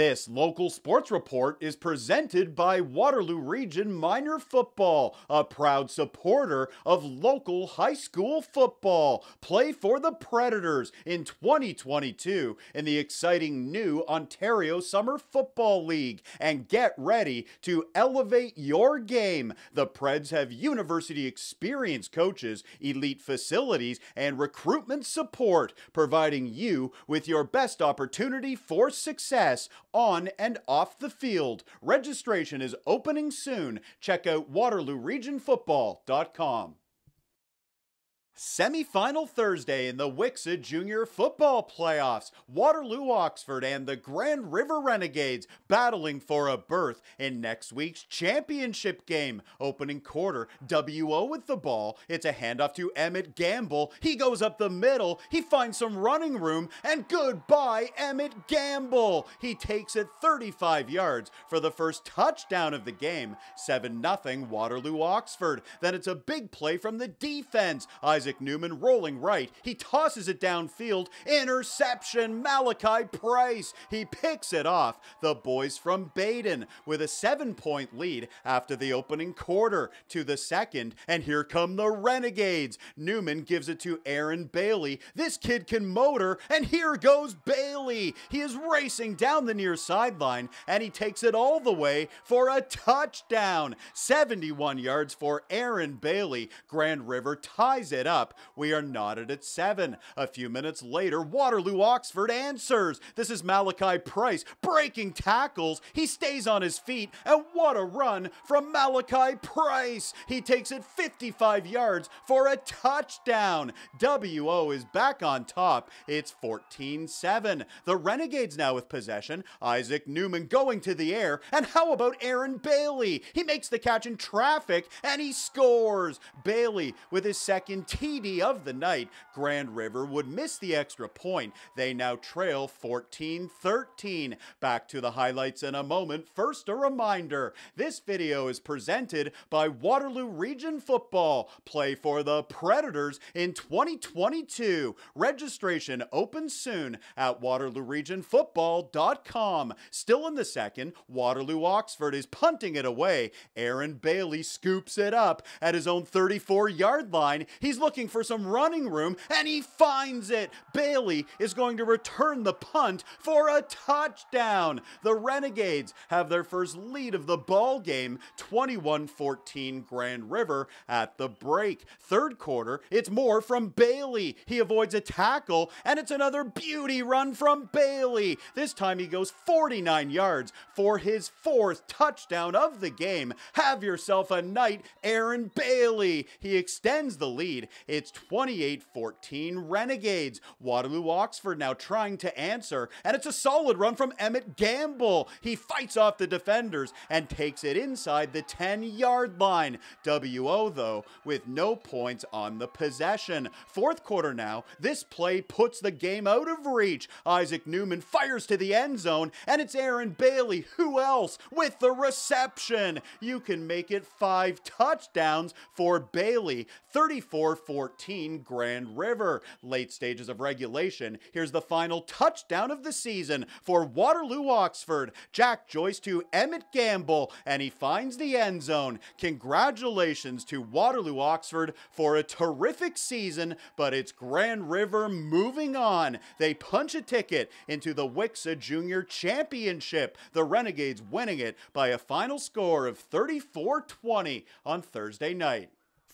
This local sports report is presented by Waterloo Region Minor Football, a proud supporter of local high school football. Play for the Predators in 2022 in the exciting new Ontario Summer Football League and get ready to elevate your game. The Preds have university experienced coaches, elite facilities, and recruitment support, providing you with your best opportunity for success on and off the field. Registration is opening soon. Check out waterlooregionfootball.com. Semi-final Thursday in the WCSSAA Junior Football Playoffs. Waterloo Oxford and the Grand River Renegades battling for a berth in next week's championship game. Opening quarter, WO with the ball. It's a handoff to Emmett Gamble. He goes up the middle. He finds some running room and goodbye Emmett Gamble. He takes it 35 yards for the first touchdown of the game. 7-0 Waterloo Oxford. Then it's a big play from the defense. Isaac Isaac Newman rolling right. He tosses it downfield. Interception. Malachi Price. He picks it off. The boys from Baden with a seven point lead after the opening quarter to the second. And here come the Renegades. Newman gives it to Aaron Bailey. This kid can motor. And here goes Bailey. He is racing down the near sideline and he takes it all the way for a touchdown. 71 yards for Aaron Bailey. Grand River ties it up. We are knotted at seven. A few minutes later, Waterloo Oxford answers. This is Malachi Price breaking tackles. He stays on his feet, and what a run from Malachi Price! He takes it 55 yards for a touchdown. WO is back on top. It's 14 7. The Renegades now with possession. Isaac Newman going to the air. And how about Aaron Bailey? He makes the catch in traffic and he scores. Bailey with his second TD of the night. Grand River would miss the extra point. They now trail 14 13. Back to the highlights in a moment. First, a reminder this video is presented by Waterloo Region Football. Play for the Predators in 2022. Registration opens soon at waterlooregionfootball.com. Still in the second, Waterloo Oxford is punting it away. Aaron Bailey scoops it up at his own 34 yard line. He's looking for some running room and he finds it. Bailey is going to return the punt for a touchdown. The Renegades have their first lead of the ball game, 21-14 Grand River at the break. Third quarter, it's more from Bailey. He avoids a tackle and it's another beauty run from Bailey. This time he goes 49 yards for his fourth touchdown of the game. Have yourself a night, Aaron Bailey. He extends the lead. It's 28 14 Renegades. Waterloo Oxford now trying to answer, and it's a solid run from Emmett Gamble. He fights off the defenders and takes it inside the 10 yard line. WO, though, with no points on the possession. Fourth quarter now, this play puts the game out of reach. Isaac Newman fires to the end zone, and it's Aaron Bailey, who else, with the reception. You can make it five touchdowns for Bailey. 34 14 Grand River. Late stages of regulation. Here's the final touchdown of the season for Waterloo Oxford. Jack Joyce to Emmett Gamble, and he finds the end zone. Congratulations to Waterloo Oxford for a terrific season, but it's Grand River moving on. They punch a ticket into the WCSSAA Junior Championship. The Renegades winning it by a final score of 34 20 on Thursday night.